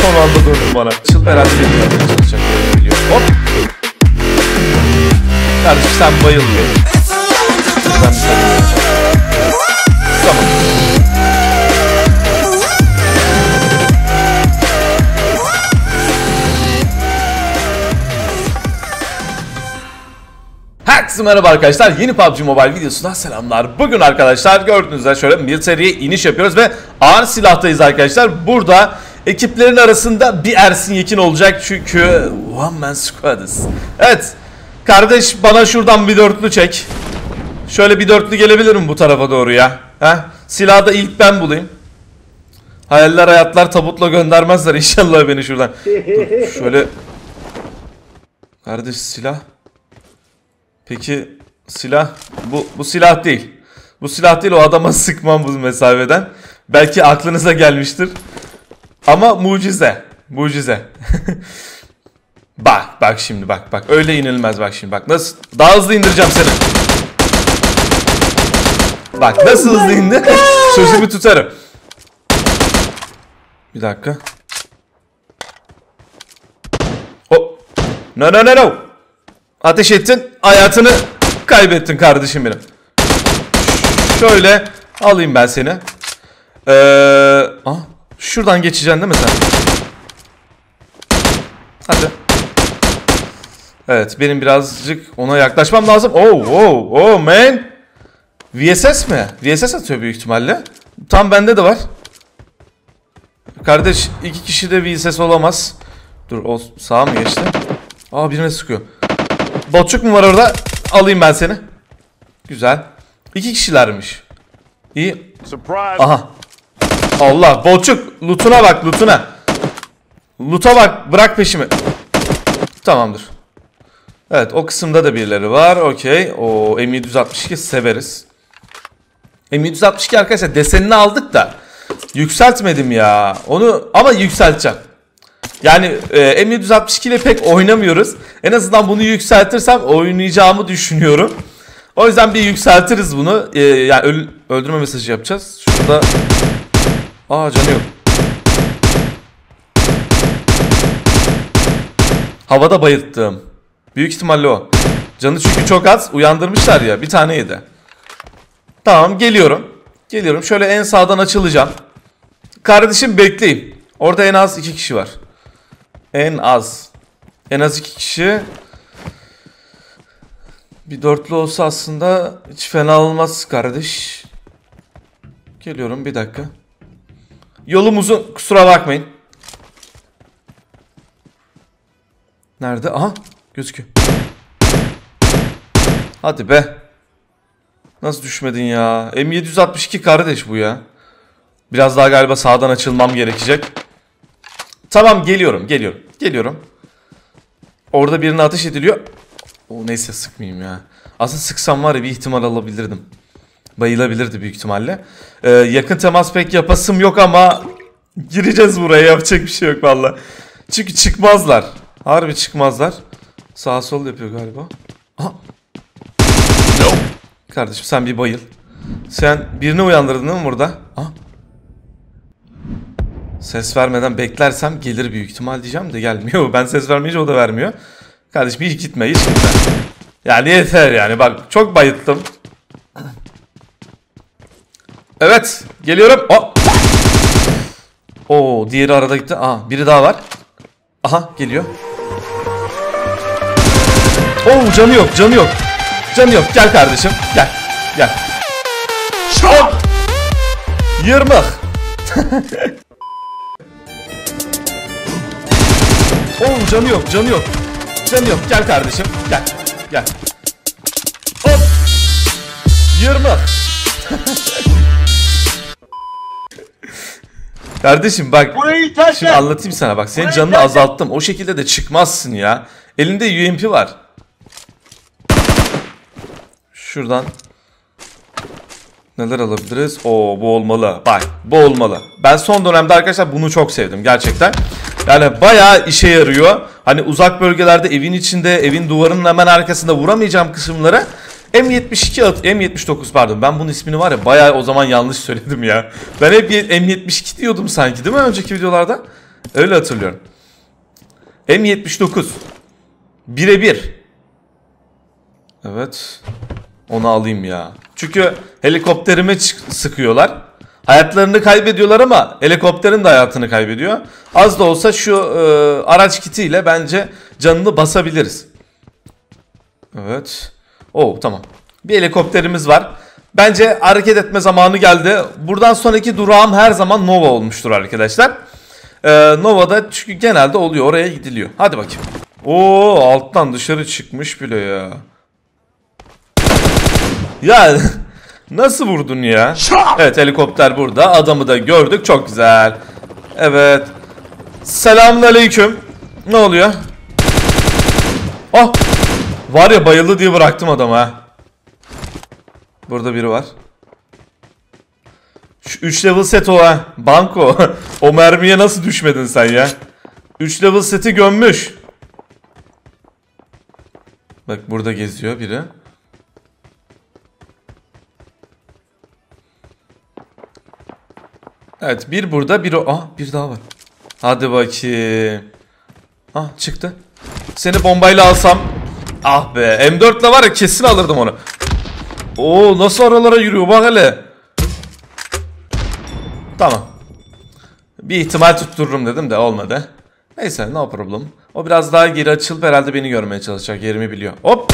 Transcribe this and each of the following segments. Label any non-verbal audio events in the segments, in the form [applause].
Son anda döndü bana. Çıl herhalde yanımda çalışacak. öyle biliyorum. Hop. Kardeşim sen bayıl be. Ben bir sarılayım. Tamam. Herkese merhaba arkadaşlar. Yeni PUBG Mobile videosundan selamlar. Bugün arkadaşlar gördüğünüz üzere şöyle militariye iniş yapıyoruz ve ağır silahtayız arkadaşlar. Burada ekiplerin arasında bir Ersin Yekin olacak çünkü One Man Squad'ız. Evet. Kardeş bana şuradan bir dörtlü çek. Şöyle bir dörtlü gelebilir mi bu tarafa doğru ya? Heh. Silahı da ilk ben bulayım. Hayaller hayatlar tabutla göndermezler inşallah beni şuradan. Dur, şöyle. Kardeş silah. Peki silah bu bu silah değil. Bu silah değil o adama [laughs] sıkmam bu mesafeden. Belki aklınıza gelmiştir. Ama mucize. Mucize. [laughs] bak bak şimdi bak bak öyle inilmez bak şimdi bak nasıl daha hızlı indireceğim seni. Bak nasıl hızlı indi. Sözümü [laughs] tutarım. Bir dakika. Hop. No no no no. Ateş ettin, hayatını kaybettin kardeşim benim. Şöyle alayım ben seni. Ee, ah, şuradan geçeceksin değil mi sen? Hadi. Evet, benim birazcık ona yaklaşmam lazım. Oh, oh, oh man. VSS mi? VSS atıyor büyük ihtimalle. Tam bende de var. Kardeş iki kişi de VSS olamaz. Dur o sağa mı geçti? Aa birine sıkıyor. Botçuk mu var orada? Alayım ben seni. Güzel. İki kişilermiş. İyi. Aha. Allah Botçuk lootuna bak lootuna. Loot'a bak bırak peşimi. Tamamdır. Evet o kısımda da birileri var. Okey. O M762 severiz. M762 arkadaşlar desenini aldık da yükseltmedim ya. Onu ama yükselteceğim. Yani e, M762 ile pek oynamıyoruz. En azından bunu yükseltirsem oynayacağımı düşünüyorum. O yüzden bir yükseltiriz bunu. E, yani öl- öldürme mesajı yapacağız. Şurada... Aa canı yok. Havada bayılttım. Büyük ihtimalle o. Canı çünkü çok az. Uyandırmışlar ya. Bir tane yedi. Tamam geliyorum. Geliyorum. Şöyle en sağdan açılacağım. Kardeşim bekleyin. Orada en az iki kişi var. En az. En az iki kişi. Bir dörtlü olsa aslında hiç fena olmaz kardeş. Geliyorum bir dakika. Yolum uzun kusura bakmayın. Nerede? Aha gözüküyor. Hadi be. Nasıl düşmedin ya? M762 kardeş bu ya. Biraz daha galiba sağdan açılmam gerekecek. Tamam geliyorum geliyorum geliyorum. Orada birine ateş ediliyor. O neyse sıkmayayım ya. Aslında sıksam var ya bir ihtimal alabilirdim. Bayılabilirdi büyük ihtimalle. Ee, yakın temas pek yapasım yok ama gireceğiz buraya yapacak bir şey yok valla. Çünkü çıkmazlar. Harbi çıkmazlar. Sağ sol yapıyor galiba. Aha. Kardeşim sen bir bayıl. Sen birini uyandırdın değil mi burada? Aha. Ses vermeden beklersem gelir büyük ihtimal diyeceğim de gelmiyor. Ben ses vermeyince o da vermiyor. Kardeşim hiç gitme hiç gitme. Yani yeter yani bak çok bayıttım. Evet geliyorum. Oh. Oo diğeri arada gitti. Aa biri daha var. Aha geliyor. Oo canı yok canı yok. Canı yok gel kardeşim gel gel. Hop. Yırmık. [laughs] Oo canı yok canı yok. Canı yok gel kardeşim gel gel. Hop. Yırmık. [laughs] kardeşim bak Burayı şimdi anlatayım sana bak senin Burayı canını terk et. azalttım. O şekilde de çıkmazsın ya. Elinde UMP var. Şuradan Neler alabiliriz? Oo bu olmalı. Bak bu olmalı. Ben son dönemde arkadaşlar bunu çok sevdim gerçekten. Yani bayağı işe yarıyor. Hani uzak bölgelerde evin içinde, evin duvarının hemen arkasında vuramayacağım kısımlara M72 at, M79 pardon. Ben bunun ismini var ya bayağı o zaman yanlış söyledim ya. Ben hep M72 diyordum sanki değil mi önceki videolarda? Öyle hatırlıyorum. M79. Birebir. Evet. Onu alayım ya. Çünkü helikopterime sıkıyorlar. Hayatlarını kaybediyorlar ama helikopterin de hayatını kaybediyor. Az da olsa şu e, araç kitiyle bence canını basabiliriz. Evet. Oo tamam. Bir helikopterimiz var. Bence hareket etme zamanı geldi. Buradan sonraki durağım her zaman Nova olmuştur arkadaşlar. Ee, Nova'da çünkü genelde oluyor. Oraya gidiliyor. Hadi bakayım. Oo alttan dışarı çıkmış bile ya. Ya [laughs] nasıl vurdun ya? Evet helikopter burada. Adamı da gördük. Çok güzel. Evet. Selamünaleyküm. Ne oluyor? Oh! Var ya bayıldı diye bıraktım adamı ha. Burada biri var. Şu 3 level set o ha. Banko. [laughs] o mermiye nasıl düşmedin sen ya? 3 level seti gömmüş. Bak burada geziyor biri. Evet bir burada bir o. Ah bir daha var. Hadi bakayım. Ah çıktı. Seni bombayla alsam. Ah be M4 ile var ya kesin alırdım onu. Oo nasıl aralara yürüyor bak hele. Tamam. Bir ihtimal tuttururum dedim de olmadı. Neyse no problem. O biraz daha geri açılıp herhalde beni görmeye çalışacak. Yerimi biliyor. Hop.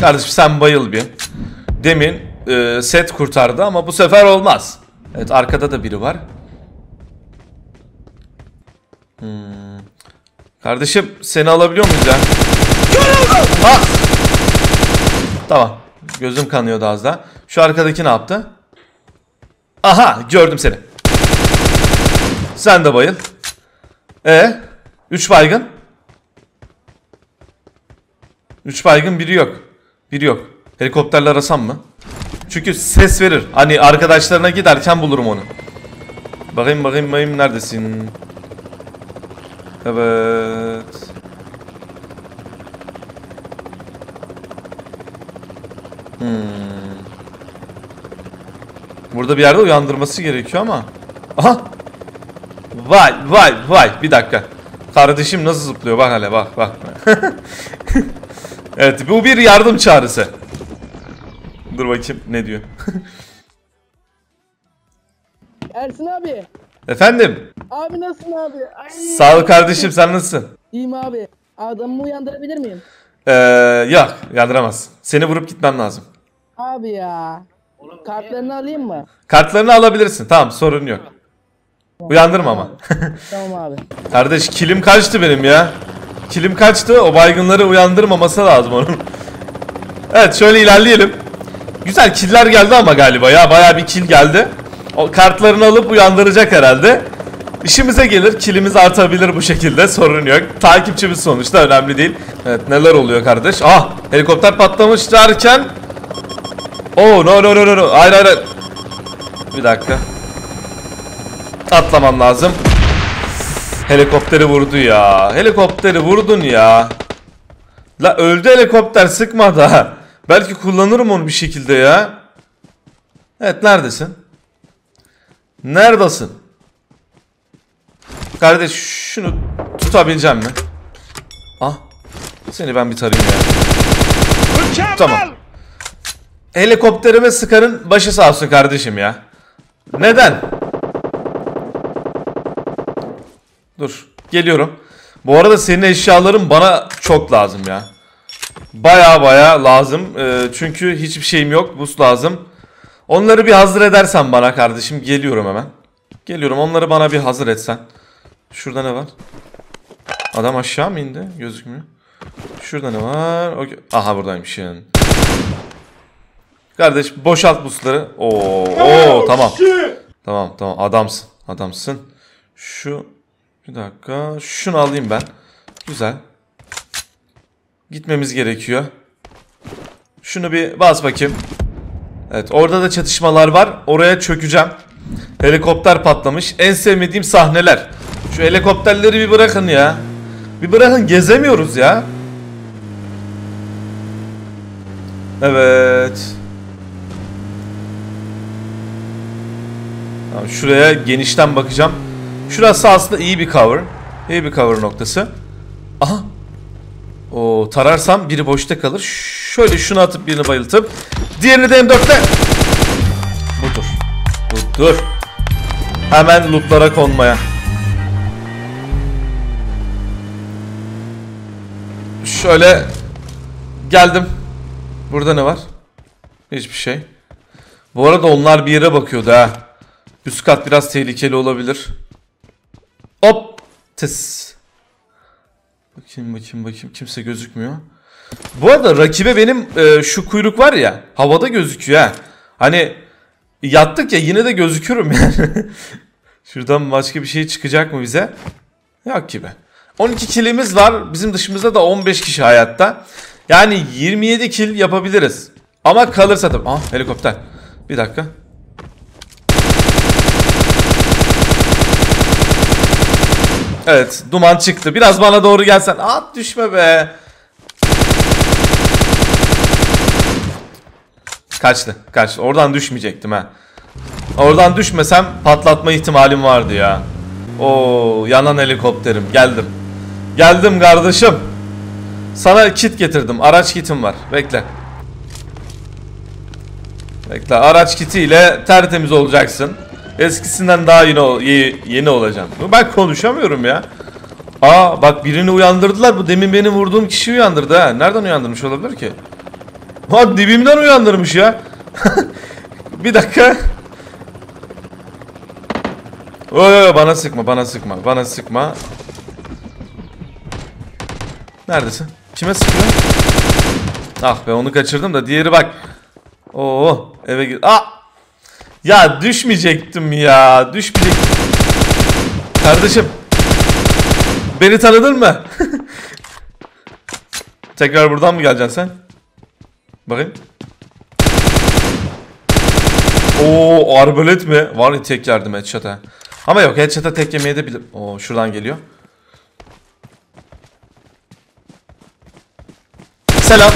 Kardeşim sen bayıl bir. Demin e, set kurtardı ama bu sefer olmaz. Evet arkada da biri var. Hmm. Kardeşim seni alabiliyor muyuz ya? Ha! Tamam. Gözüm kanıyordu az daha. Şu arkadaki ne yaptı? Aha gördüm seni. Sen de bayıl. E, 3 baygın. 3 baygın biri yok. Biri yok. Helikopterle arasam mı? Çünkü ses verir. Hani arkadaşlarına giderken bulurum onu. Bakayım bakayım bakayım neredesin? Evet. Hmm. Burada bir yerde uyandırması gerekiyor ama. Aha! Vay vay vay bir dakika. Kardeşim nasıl zıplıyor bak hele bak bak. [laughs] evet bu bir yardım çağrısı. Dur bakayım ne diyor. [laughs] Ersin abi. Efendim? Abi nasılsın abi? Ay. Sağ ol kardeşim sen nasılsın? İyiyim abi. Adamımı uyandırabilir miyim? Ee, yok yandıramaz. Seni vurup gitmem lazım. Abi ya. Kartlarını alayım mı? Kartlarını alabilirsin tamam sorun yok. Uyandırma ama. [laughs] Tamam abi. Kardeş kilim kaçtı benim ya. Kilim kaçtı o baygınları uyandırmaması lazım onun. Evet şöyle ilerleyelim. Güzel killer geldi ama galiba ya baya bir kill geldi. O kartlarını alıp uyandıracak herhalde. İşimize gelir kilimiz artabilir bu şekilde sorun yok. Takipçimiz sonuçta önemli değil. Evet neler oluyor kardeş? Ah helikopter patlamış derken. Oh no no no no no. Hayır hayır. Bir dakika. Atlamam lazım. Helikopteri vurdu ya. Helikopteri vurdun ya. La öldü helikopter sıkma da. Belki kullanırım onu bir şekilde ya. Evet neredesin? Neredesin? Kardeş şunu tutabileceğim mi? Ah. Seni ben bir tarayayım ya. Tamam. Helikopterime sıkarın başı sağ olsun kardeşim ya. Neden? Dur. Geliyorum. Bu arada senin eşyaların bana çok lazım ya. Baya baya lazım. Ee, çünkü hiçbir şeyim yok. Buz lazım. Onları bir hazır edersen bana kardeşim. Geliyorum hemen. Geliyorum. Onları bana bir hazır etsen. Şurada ne var? Adam aşağı mı indi? Gözükmüyor. Şurada ne var? Okey. Aha buradaymışsın. Kardeş boşalt busları. Oo, oo tamam. Tamam tamam adamsın. Adamsın. Şu bir dakika. Şunu alayım ben. Güzel. Gitmemiz gerekiyor. Şunu bir bas bakayım. Evet orada da çatışmalar var. Oraya çökeceğim. Helikopter patlamış. En sevmediğim sahneler. Şu helikopterleri bir bırakın ya. Bir bırakın gezemiyoruz ya. Evet. Tamam, şuraya genişten bakacağım. Şurası aslında iyi bir cover. İyi bir cover noktası. Aha. O tararsam biri boşta kalır. Şöyle şunu atıp birini bayıltıp diğerini de M4'te. Budur. Budur. Hemen lootlara konmaya. Şöyle geldim. Burada ne var? Hiçbir şey. Bu arada onlar bir yere bakıyordu ha. Üst kat biraz tehlikeli olabilir. Hop. Tıs. Bakayım bakayım bakayım. Kimse gözükmüyor. Bu arada rakibe benim e, şu kuyruk var ya. Havada gözüküyor ha. Hani yattık ya yine de gözükürüm [laughs] yani. Şuradan başka bir şey çıkacak mı bize? Yok gibi. 12 kilimiz var. Bizim dışımızda da 15 kişi hayatta. Yani 27 kill yapabiliriz. Ama kalırsa tabii. Ah helikopter. Bir dakika. Evet duman çıktı. Biraz bana doğru gelsen. At düşme be. Kaçtı. Kaçtı. Oradan düşmeyecektim ha. Oradan düşmesem patlatma ihtimalim vardı ya. Oo yanan helikopterim. Geldim. Geldim kardeşim. Sana kit getirdim. Araç kitim var. Bekle. Bekle. Araç kitiyle tertemiz olacaksın. Eskisinden daha yeni, yeni olacaksın. Ben konuşamıyorum ya. Aa bak birini uyandırdılar. Bu demin beni vurduğum kişi uyandırdı ha. Nereden uyandırmış olabilir ki? Ha dibimden uyandırmış ya. [laughs] bir dakika. Oy, bana sıkma, bana sıkma, bana sıkma. Neredesin? Kime sıkıyor? Ah be onu kaçırdım da diğeri bak. Oo eve gir. Ah! Ya düşmeyecektim ya. Düşmeyecektim. Kardeşim. Beni tanıdın mı? [laughs] Tekrar buradan mı geleceksin sen? Bakayım. Oo arbalet mi? Var tek yardım headshot'a. Ama yok headshot'a tek yemeye de bilir. Oo şuradan geliyor. Selam.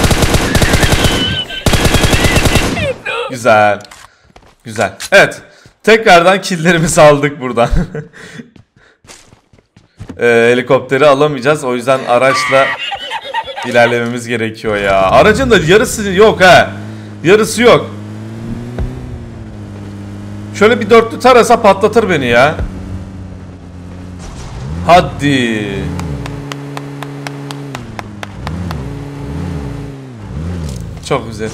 Güzel. Güzel. Evet. Tekrardan killlerimizi aldık buradan. [laughs] Ee, helikopteri alamayacağız. O yüzden araçla ilerlememiz gerekiyor ya. Aracın da yarısı yok ha. Yarısı yok. Şöyle bir dörtlü tarasa patlatır beni ya. Hadi. Çok güzel.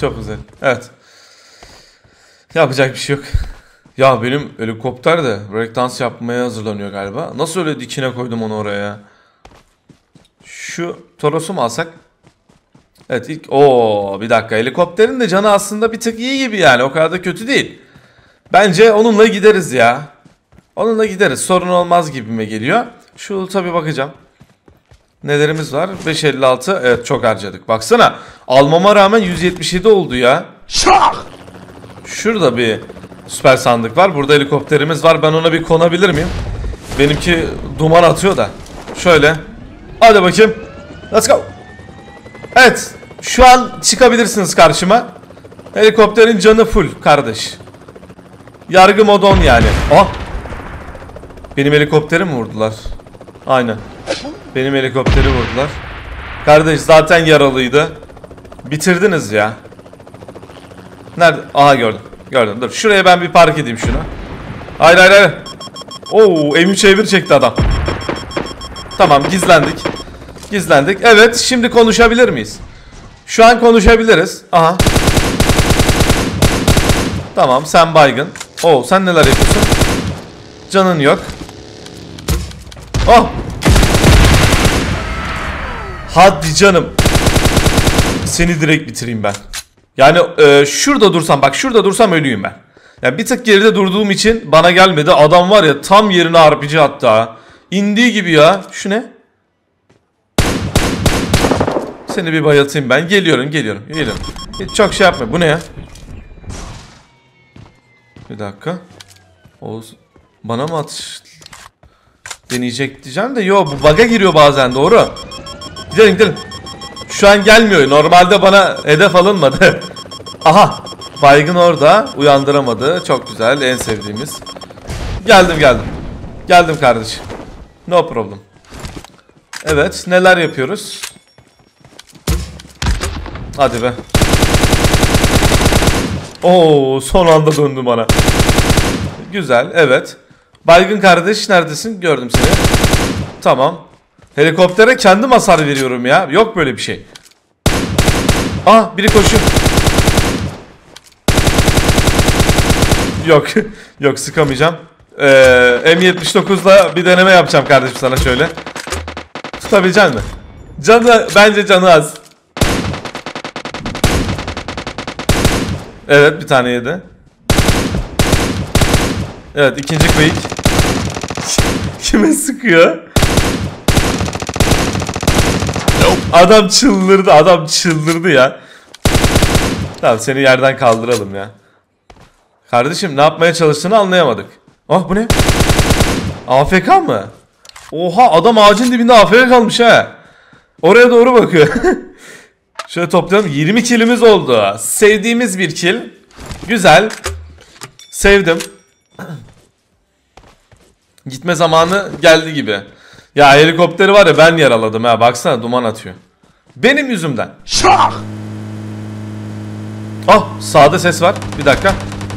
Çok güzel. Evet. Yapacak bir şey yok. Ya benim helikopter de breakdance yapmaya hazırlanıyor galiba. Nasıl öyle dikine koydum onu oraya? Şu Toros'u mu alsak? Evet ilk o bir dakika helikopterin de canı aslında bir tık iyi gibi yani o kadar da kötü değil. Bence onunla gideriz ya. Onunla gideriz sorun olmaz gibime geliyor. Şu tabi bakacağım. Nelerimiz var? 556 evet çok harcadık. Baksana almama rağmen 177 oldu ya. Şurada bir süper sandık var. Burada helikopterimiz var. Ben ona bir konabilir miyim? Benimki duman atıyor da. Şöyle. Hadi bakayım. Let's go. Evet. Şu an çıkabilirsiniz karşıma. Helikopterin canı full kardeş. Yargı modon yani. Ah. Benim helikopteri mi vurdular? Aynen. Benim helikopteri vurdular. Kardeş zaten yaralıydı. Bitirdiniz ya. Nerede? Aha gördüm. Gördüm. Dur. Şuraya ben bir park edeyim şunu. Hayır hayır hayır. Oo M3 E1 çekti adam. Tamam gizlendik. Gizlendik. Evet şimdi konuşabilir miyiz? Şu an konuşabiliriz. Aha. Tamam sen baygın. Oo sen neler yapıyorsun? Canın yok. Oh. Hadi canım. Seni direkt bitireyim ben. Yani e, şurada dursam bak şurada dursam ölüyüm ben. Yani bir tık geride durduğum için bana gelmedi. Adam var ya tam yerine RPG hatta. İndiği gibi ya. Şu ne? Seni bir bayıltayım ben. Geliyorum geliyorum geliyorum. Hiç çok şey yapma. Bu ne ya? Bir dakika. Oğuz bana mı atış deneyecek diyeceğim de yo bu bug'a giriyor bazen doğru. Gidelim gidelim. Şu an gelmiyor. Normalde bana hedef alınmadı. [laughs] Aha. Baygın orada. Uyandıramadı. Çok güzel. En sevdiğimiz. Geldim geldim. Geldim kardeşim. No problem. Evet neler yapıyoruz? Hadi be. Oo son anda döndü bana. Güzel evet. Baygın kardeş neredesin? Gördüm seni. Tamam. Helikoptere kendim hasar veriyorum ya. Yok böyle bir şey. Ah biri koşuyor. Yok. [laughs] Yok sıkamayacağım. Ee, M79'la bir deneme yapacağım kardeşim sana şöyle. Tutabilecek mi? Canı bence canı az. Evet bir tane yedi. Evet ikinci quick. [laughs] Kime sıkıyor? Adam çıldırdı adam çıldırdı ya. Tamam seni yerden kaldıralım ya. Kardeşim ne yapmaya çalıştığını anlayamadık. Ah bu ne? AFK mı? Oha adam ağacın dibinde AFK kalmış ha. Oraya doğru bakıyor. [laughs] Şöyle toplayalım. 20 kilimiz oldu. Sevdiğimiz bir kill. Güzel. Sevdim. [clears throat] Gitme zamanı geldi gibi. Ya helikopteri var ya ben yaraladım ha. Baksana duman atıyor. Benim yüzümden. Ah sağda ses var. Bir dakika.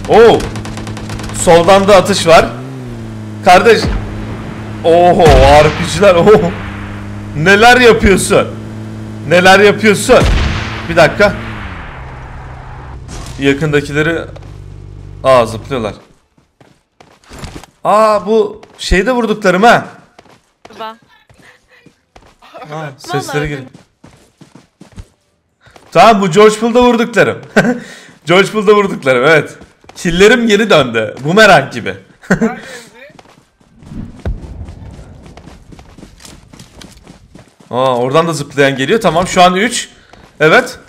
Oo. Soldan da atış var. Kardeş. Oho RPG'ler. Oho. Neler yapıyorsun? Neler yapıyorsun? Bir dakika. Yakındakileri Aa zıplıyorlar. Aa bu şeyde vurduklarım ha. Baba. Aa, sesleri geliyor. Tamam bu George Pool'da vurduklarım. [laughs] George Pool'da vurduklarım evet. Killerim geri döndü. Bumerang gibi. [laughs] Aa oradan da zıplayan geliyor. Tamam şu an 3. Evet.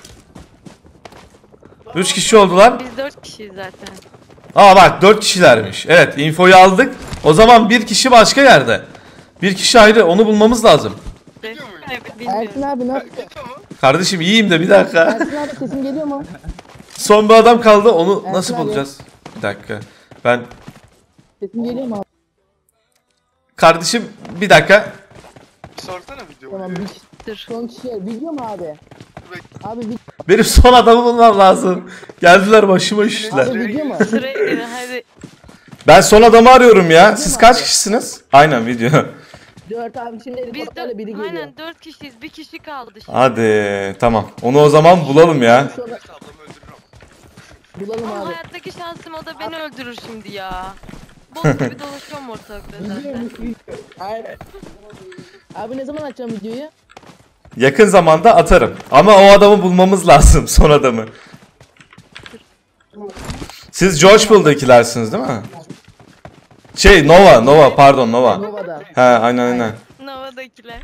3 kişi oldular. Biz dört kişiyiz zaten. Aa bak 4 kişilermiş. Evet infoyu aldık. O zaman bir kişi başka yerde. Bir kişi ayrı onu bulmamız lazım. Evet Ersin abi nasıl? Kardeşim iyiyim de bir dakika. Ersin abi sesim geliyor mu? [laughs] Son bir adam kaldı. Onu Ersin nasıl abi. bulacağız? Bir dakika. Ben Sesim geliyor mu abi? kardeşim bir dakika. Sorsana videomu. Tamam bir Dur. son kişi biliyor mu abi? Abi bir Benim son adamı bulmam lazım. Geldiler başıma üşüdüler. abi video mu? Sıraya girin hadi. Ben son adamı arıyorum ya. Siz kaç kişisiniz? Aynen video. Dört abi şimdi Biz helikopterle biri dört, geliyor. aynen dört kişiyiz. Bir kişi kaldı şimdi. Hadi tamam. Onu o zaman bulalım ya. Öldürürüm. Bulalım Ama abi. hayattaki şansım o da beni öldürür şimdi ya. Bot [laughs] gibi dolaşıyorum ortalıkta zaten. Abi ne zaman açacağım videoyu? Yakın zamanda atarım. Ama o adamı bulmamız lazım. [laughs] Son adamı. Siz George Pool'dakilersiniz değil mi? Şey Nova, Nova pardon Nova. Nova'da. He aynen aynen. Nova'dakiler.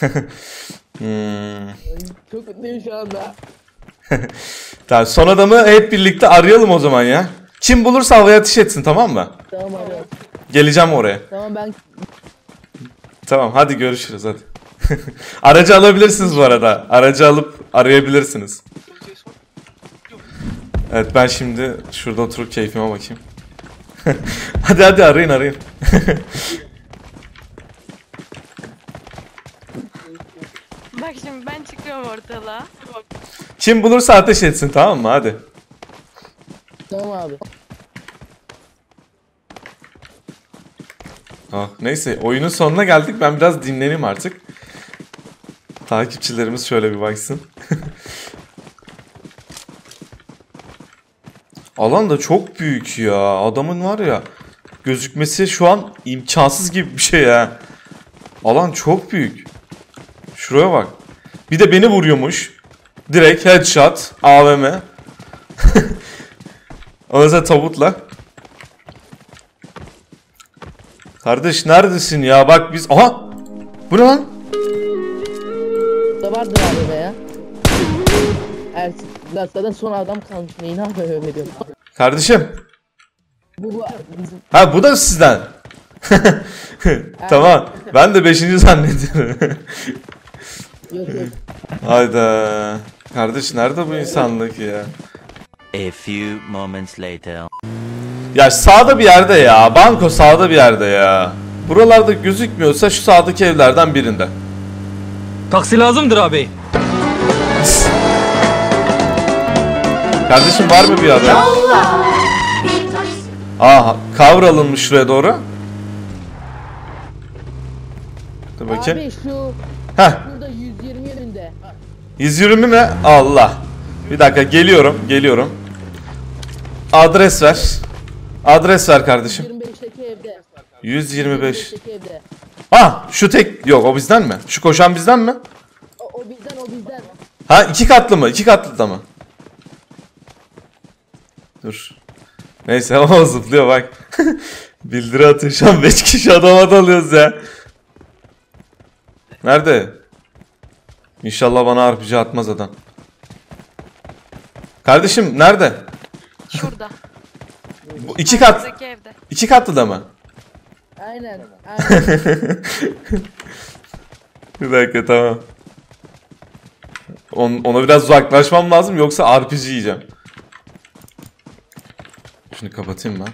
[laughs] Hmm. Çok mutluyum şu anda. [laughs] Tamam son adamı hep birlikte arayalım o zaman ya. Kim bulursa havaya ateş etsin tamam mı? Tamam abi. Geleceğim oraya. Tamam ben Tamam hadi görüşürüz hadi. [laughs] Aracı alabilirsiniz bu arada. Aracı alıp arayabilirsiniz. Evet ben şimdi şurada oturup keyfime bakayım. [laughs] hadi hadi arayın arayın. Bak şimdi ben çıkıyorum ortalığa. Kim bulursa ateş etsin tamam mı hadi. tamam abi. Ah, neyse oyunun sonuna geldik ben biraz dinleneyim artık. Takipçilerimiz şöyle bir baksın. [laughs] Alan da çok büyük ya. Adamın var ya gözükmesi şu an imkansız gibi bir şey ya. Alan çok büyük. Şuraya bak. Bir de beni vuruyormuş. Direkt headshot AVM. Ondan sonra tabutla. Kardeş neredesin ya? Bak biz... Aha! Bu ne lan? Da vardır abi be ya. Ersin. Zaten son adam kalmış. Neyi ne yapıyor öyle diyorum. Kardeşim. Bu bu bizim Ha bu da sizden. [laughs] tamam. Ben de 5. zannediyorum. [laughs] yok yok. Hayda. Kardeş nerede bu insanlık ya? A few moments later. Ya sağda bir yerde ya. Banko sağda bir yerde ya. Buralarda gözükmüyorsa şu sağdaki evlerden birinde. Taksi lazımdır abi. Kardeşim var mı bir adam? Aha kavralınmış şuraya doğru. Dur bakayım. Abi şu Heh burada 120 yönünde. 120 mi? Allah. Bir dakika geliyorum geliyorum. Adres ver. Adres ver kardeşim. 25'teki evde. 125. 25'teki evde. Ah şu tek yok o bizden mi? Şu koşan bizden mi? O, bizden o bizden. Ha iki katlı mı? İki katlı da mı? Dur. Neyse [laughs] o zıplıyor bak. [laughs] Bildiri atıyor şu an 5 kişi adama dalıyoruz ya. Nerede? İnşallah bana RPG atmaz adam. Kardeşim nerede? Şurada. Bu iki kat. Buradaki evde. iki katlı da mı? Aynen. Aynen. [laughs] Bir dakika tamam. On, ona biraz uzaklaşmam lazım yoksa RPG yiyeceğim. Şunu kapatayım ben.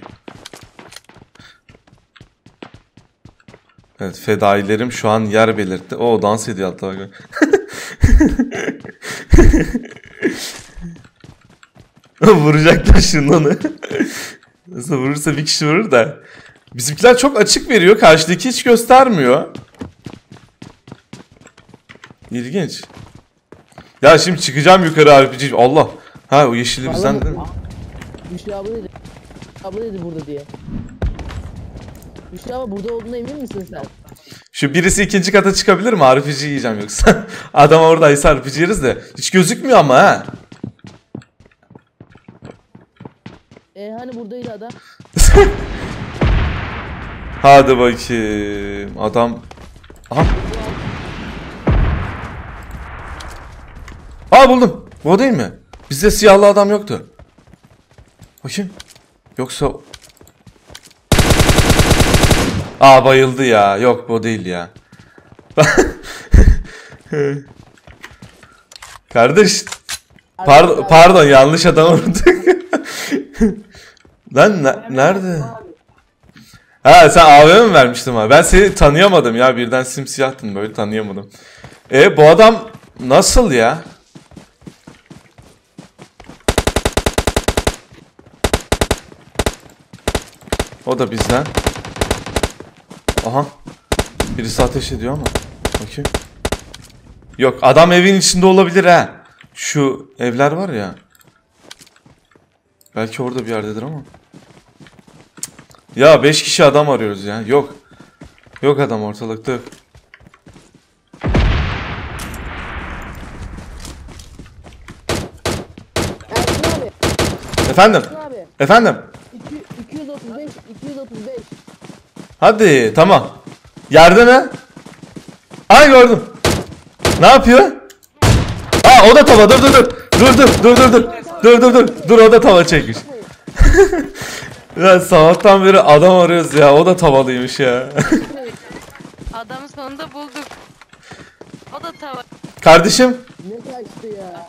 Evet fedailerim şu an yer belirtti. O dans ediyor hatta bak. [laughs] [laughs] Vuracaklar onu. Nasıl vurursa bir kişi vurur da. Bizimkiler çok açık veriyor. Karşıdaki hiç göstermiyor. İlginç. Ya şimdi çıkacağım yukarı RPG. Allah. Ha o yeşili bizden değil mi? Büşra abla dedi. Abla dedi burada diye. Büşra abla burada olduğuna emin misin sen? Şu birisi ikinci kata çıkabilir mi? RPG yiyeceğim yoksa. [laughs] Adam oradaysa RPG yeriz de. Hiç gözükmüyor ama ha. E hani buradaydı adam? [laughs] Hadi bakayım. Adam... Aha. Aa buldum. Bu değil mi? Bizde siyahlı adam yoktu. Bakayım. Yoksa... Aa bayıldı ya. Yok bu değil ya. [laughs] Kardeş. Pardon, pardon yanlış adam vurduk. [laughs] Lan ne- nerede? Ha sen AVM mi vermiştin bana? Ben seni tanıyamadım ya. Birden simsiyahtın böyle tanıyamadım. E bu adam nasıl ya? O da bizden. Aha. Birisi ateş ediyor ama. Bakayım. Yok adam evin içinde olabilir ha. Şu evler var ya. Belki orada bir yerdedir ama. Ya 5 kişi adam arıyoruz ya. Yok. Yok adam ortalıkta yok. Efendim? Efendim? Hadi tamam. Yerde mi? Ay gördüm. Ne yapıyor? Aa o da tava dur dur dur. Dur dur dur dur dur. Dur dur dur. Dur o da tava çekmiş. [laughs] ya sabahtan beri adam arıyoruz ya. O da tavalıymış ya. [laughs] Adamı sonunda bulduk. O da tava. Kardeşim Ne kaçtı ya?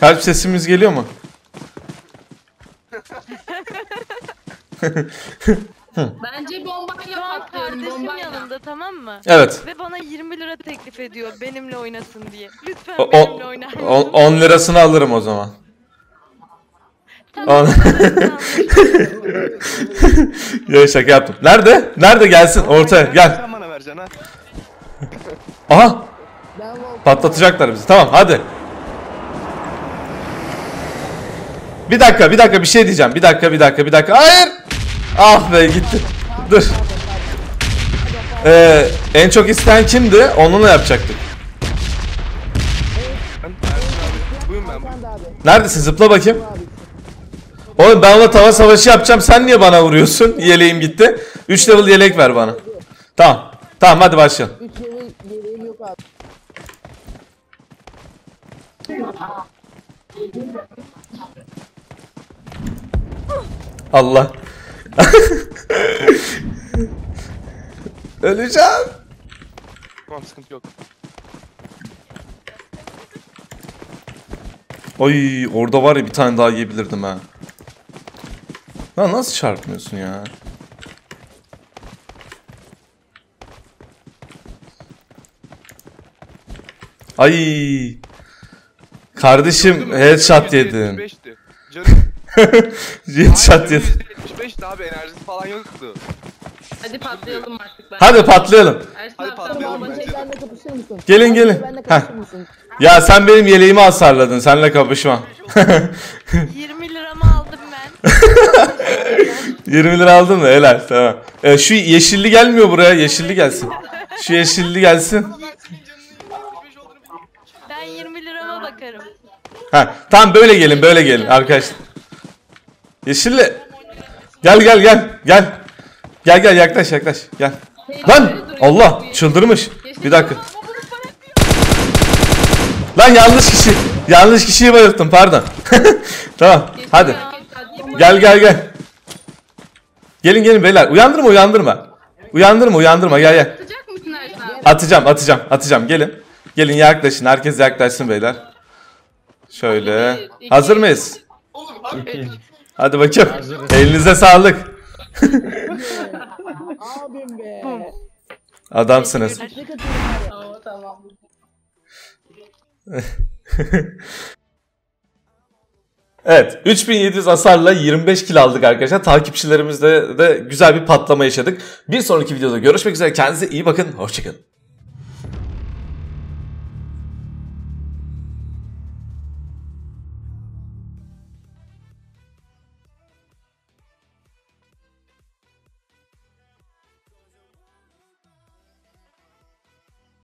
kalp sesimiz geliyor mu? [laughs] Bence bombayla Şu an patlıyorum kardeşim bombayla. yanında tamam mı? Evet. Ve bana 20 lira teklif ediyor benimle oynasın diye. Lütfen O- benimle o- oynar on- mısın? 10 lirasını alırım o zaman. Tamam, tamam. [laughs] Ya şaka yaptım. Nerede? Nerede gelsin ortaya gel. Sen bana vereceksin ha. Aha patlatacaklar bizi. Tamam hadi. Bir dakika bir dakika bir şey diyeceğim. Bir dakika bir dakika bir dakika. Hayır. Ah be gitti. Dur. Ee, en çok isteyen kimdi? Onunla yapacaktık. Neredesin? Zıpla bakayım. Oğlum ben ona tava savaşı yapacağım. Sen niye bana vuruyorsun? [laughs] Yeleğim gitti. 3 level yelek ver bana. Tamam. Tamam hadi başlayalım. 3 level yeleğim yok abi. Allah. [laughs] Öleceğim. Tamam sıkıntı yok. Ay orada var ya bir tane daha yiyebilirdim ha. Lan nasıl çarpmıyorsun ya? Ay. Kardeşim headshot yedin. 75'ti. Canım. [laughs] headshot yedin. 75'ti abi enerjisi falan yoktu. Hadi patlayalım artık ben. Hadi patlayalım. Ersin Hadi abi, patlayalım bomba bence çek. de. Benle kapışır mısın? Gelin, gelin. Benle Heh. kapışır mısın? Ya sen benim yeleğimi hasarladın. Seninle kapışmam. [laughs] 20 liramı aldım ben. [laughs] 20 lira aldın mı? Helal. Tamam. Ee, şu yeşilli gelmiyor buraya. Yeşilli gelsin. Şu yeşilli gelsin. Ben 20 lirama bakarım. Ha, tamam böyle gelin, böyle gelin arkadaşlar. Yeşilli. Gel gel gel. Gel. Gel gel yaklaş yaklaş. Gel. Lan Allah çıldırmış. Bir dakika. Lan yanlış kişi. Yanlış kişiyi bayılttım pardon. [laughs] tamam. Hadi. Gel gel gel. Gelin gelin beyler. Uyandırma uyandırma. Uyandırma uyandırma gel gel. Atacağım atacağım atacağım gelin. Gelin yaklaşın herkes yaklaşsın beyler. Şöyle. Hazır mıyız? Hadi bakayım. Elinize sağlık. Abim be. Adamsınız. Tamam tamam. [laughs] Evet 3700 hasarla 25 kill aldık arkadaşlar. Takipçilerimizde de güzel bir patlama yaşadık. Bir sonraki videoda görüşmek üzere. Kendinize iyi bakın. Hoşçakalın.